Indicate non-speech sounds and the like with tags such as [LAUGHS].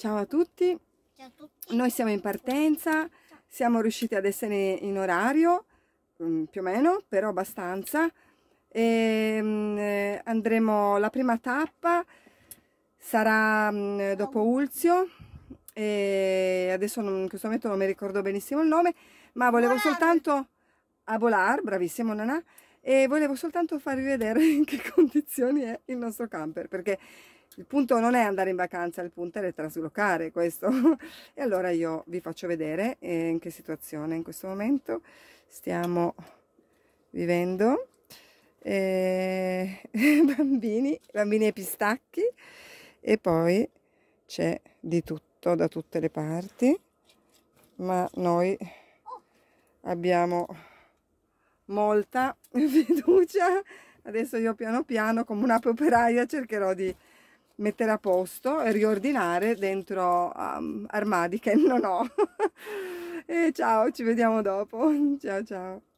Ciao a tutti, Ciao a tutti. noi siamo in partenza, siamo riusciti ad essere in orario, mm, più o meno, però abbastanza. E, mm, eh, andremo, la prima tappa sarà mm, dopo Ulzio, e adesso non- in questo momento non mi ricordo benissimo il nome, ma volevo Volar. soltanto a Volar, bravissimo Nana, e volevo soltanto farvi vedere [LAUGHS] in che condizioni è il nostro camper, perché il punto non è andare in vacanza, il punto è traslocare questo. [LAUGHS] E allora io vi faccio vedere eh, in che situazione in questo momento stiamo vivendo. Eh, [LAUGHS] bambini, bambini e pistacchi e poi c'è di tutto da tutte le parti, ma noi abbiamo molta [LAUGHS] fiducia. Adesso io piano piano, come un'ape operaia, cercherò di mettere a posto e riordinare dentro um, armadi che non ho. [LAUGHS] e ciao, ci vediamo dopo. Ciao ciao.